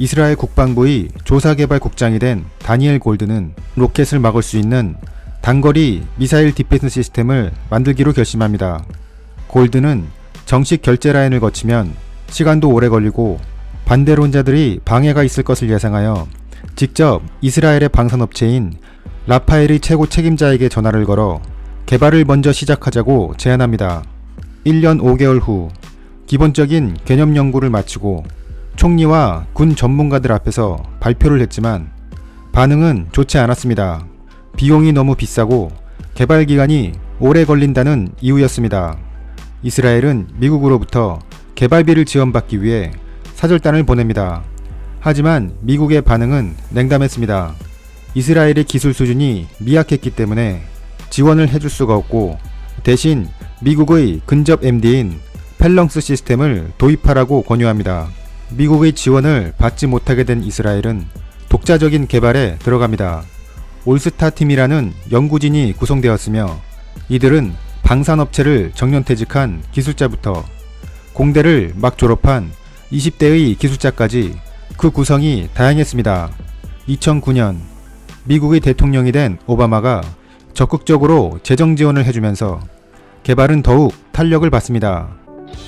이스라엘 국방부의 조사개발국장이 된 다니엘 골드는 로켓을 막을 수 있는 단거리 미사일 디펜스 시스템을 만들기로 결심합니다. 골드는 정식 결재 라인을 거치면 시간도 오래 걸리고 반대론자들이 방해가 있을 것을 예상하여 직접 이스라엘의 방산업체인 라파엘의 최고 책임자에게 전화를 걸어 개발을 먼저 시작하자고 제안합니다. 1년 5개월 후 기본적인 개념 연구를 마치고 총리와 군 전문가들 앞에서 발표를 했지만 반응은 좋지 않았습니다. 비용이 너무 비싸고 개발 기간이 오래 걸린다는 이유였습니다. 이스라엘은 미국으로부터 개발비를 지원받기 위해 사절단을 보냅니다. 하지만 미국의 반응은 냉담했습니다. 이스라엘의 기술 수준이 미약했기 때문에 지원을 해줄 수가 없고 대신 미국의 근접 MD인 펠렁스 시스템을 도입하라고 권유합니다. 미국의 지원을 받지 못하게 된 이스라엘은 독자적인 개발에 들어갑니다. 올스타 팀이라는 연구진이 구성되었으며 이들은 방산업체를 정년퇴직한 기술자부터 공대를 막 졸업한 20대의 기술자까지 그 구성이 다양했습니다. 2009년 미국의 대통령이 된 오바마가 적극적으로 재정 지원을 해주면서 개발은 더욱 탄력을 받습니다.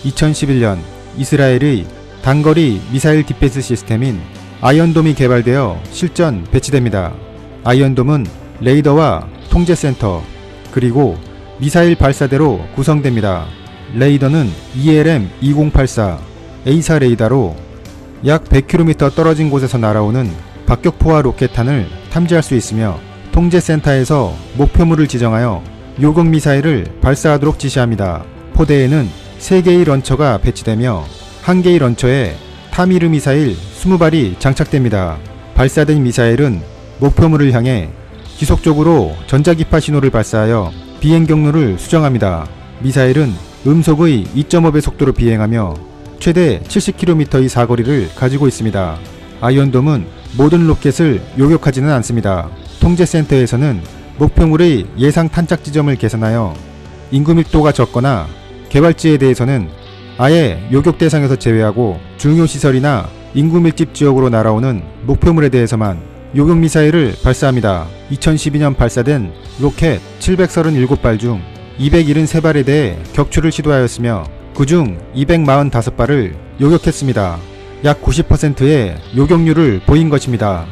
2011년 이스라엘의 단거리 미사일 디펜스 시스템인 아이언돔이 개발되어 실전 배치됩니다. 아이언돔은 레이더와 통제센터 그리고 미사일 발사대로 구성됩니다. 레이더는 ELM-2084 AESA 레이더로 약 100km 떨어진 곳에서 날아오는 박격포와 로켓탄을 탐지할 수 있으며 통제센터에서 목표물을 지정하여 요격 미사일을 발사하도록 지시합니다. 포대에는 3개의 런처가 배치되며 1개의 런처에 타미르 미사일 20발이 장착됩니다. 발사된 미사일은 목표물을 향해 지속적으로 전자기파 신호를 발사하여 비행 경로를 수정합니다. 미사일은 음속의 2.5배 속도로 비행하며 최대 70km의 사거리를 가지고 있습니다. 아이언돔은 모든 로켓을 요격하지는 않습니다. 통제센터에서는 목표물의 예상 탄착 지점을 계산하여 인구 밀도가 적거나 개발지에 대해서는 아예 요격 대상에서 제외하고 중요 시설이나 인구 밀집 지역으로 날아오는 목표물에 대해서만 요격 미사일을 발사합니다. 2012년 발사된 로켓 737발 중 273발에 대해 격추를 시도하였으며 그중 245발을 요격했습니다. 약 90%의 요격률을 보인 것입니다.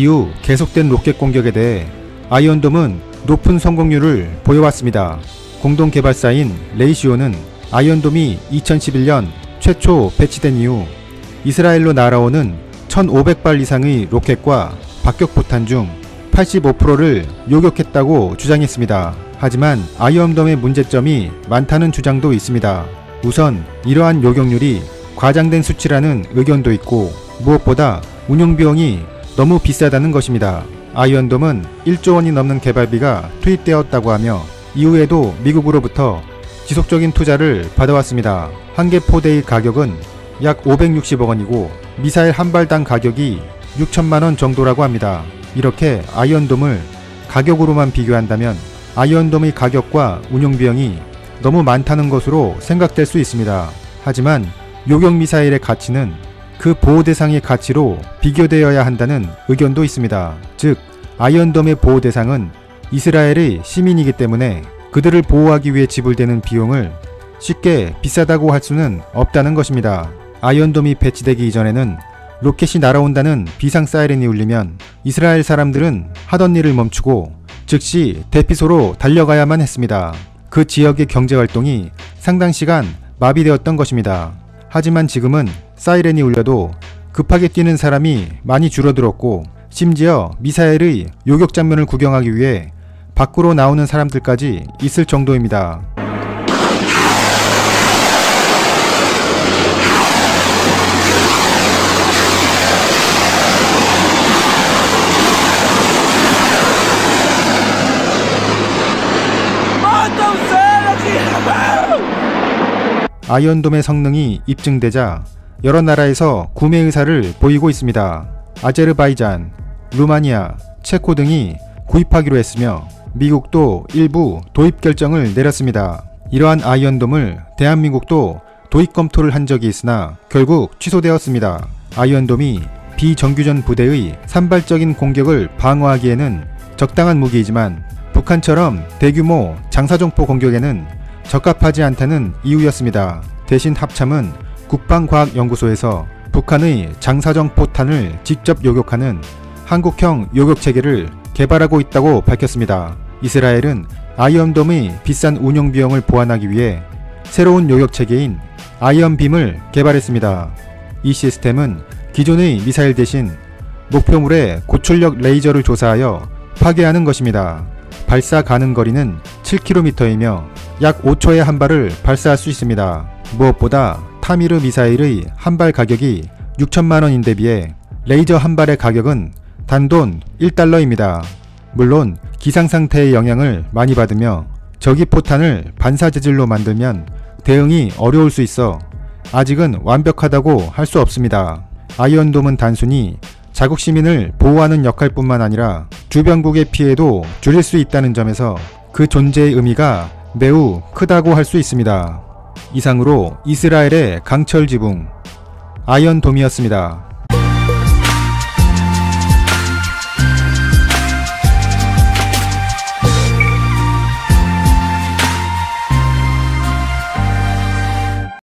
이후 계속된 로켓 공격에 대해 아이언돔은 높은 성공률을 보여왔습니다. 공동 개발사인 레이시오는 아이언돔이 2011년 최초 배치된 이후 이스라엘로 날아오는 1500발 이상의 로켓과 박격포탄 중 85%를 요격했다고 주장했습니다. 하지만 아이언돔의 문제점이 많다는 주장도 있습니다. 우선 이러한 요격률이 과장된 수치라는 의견도 있고 무엇보다 운영비용이 너무 비싸다는 것입니다. 아이언돔은 1조 원이 넘는 개발비가 투입되었다고 하며 이후에도 미국으로부터 지속적인 투자를 받아왔습니다. 한 개 포대의 가격은 약 560억 원이고 미사일 한 발당 가격이 6천만 원 정도라고 합니다. 이렇게 아이언돔을 가격으로만 비교한다면 아이언돔의 가격과 운용 비용이 너무 많다는 것으로 생각될 수 있습니다. 하지만 요격 미사일의 가치는 그 보호 대상의 가치로 비교되어야 한다는 의견도 있습니다. 즉, 아이언돔의 보호 대상은 이스라엘의 시민이기 때문에 그들을 보호하기 위해 지불되는 비용을 쉽게 비싸다고 할 수는 없다는 것입니다. 아이언돔이 배치되기 이전에는 로켓이 날아온다는 비상 사이렌이 울리면 이스라엘 사람들은 하던 일을 멈추고 즉시 대피소로 달려가야만 했습니다. 그 지역의 경제활동이 상당 시간 마비되었던 것입니다. 하지만 지금은 사이렌이 울려도 급하게 뛰는 사람이 많이 줄어들었고 심지어 미사일의 요격 장면을 구경하기 위해 밖으로 나오는 사람들까지 있을 정도입니다. 아이언돔의 성능이 입증되자 여러 나라에서 구매 의사를 보이고 있습니다. 아제르바이잔, 루마니아, 체코 등이 구입하기로 했으며 미국도 일부 도입 결정을 내렸습니다. 이러한 아이언돔을 대한민국도 도입 검토를 한 적이 있으나 결국 취소되었습니다. 아이언돔이 비정규전 부대의 산발적인 공격을 방어하기에는 적당한 무기이지만 북한처럼 대규모 장사정포 공격에는 적합하지 않다는 이유였습니다. 대신 합참은 국방과학연구소에서 북한의 장사정 포탄을 직접 요격하는 한국형 요격 체계를 개발하고 있다고 밝혔습니다. 이스라엘은 아이언돔의 비싼 운용 비용을 보완하기 위해 새로운 요격 체계인 아이언빔을 개발했습니다. 이 시스템은 기존의 미사일 대신 목표물의 고출력 레이저를 조사하여 파괴하는 것입니다. 발사 가능 거리는 7km이며 약 5초에 한 발을 발사할 수 있습니다. 무엇보다 타미르 미사일의 한 발 가격이 6천만 원인데 비해 레이저 한 발의 가격은 단돈 1달러입니다. 물론 기상 상태의 영향을 많이 받으며 저기 포탄을 반사 재질로 만들면 대응이 어려울 수 있어 아직은 완벽하다고 할 수 없습니다. 아이언돔은 단순히 자국 시민을 보호하는 역할 뿐만 아니라 주변국의 피해도 줄일 수 있다는 점에서 그 존재의 의미가 매우 크다고 할 수 있습니다. 이상으로 이스라엘의 강철 지붕 아이언돔이었습니다.